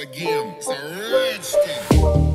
It's not a game, it's a.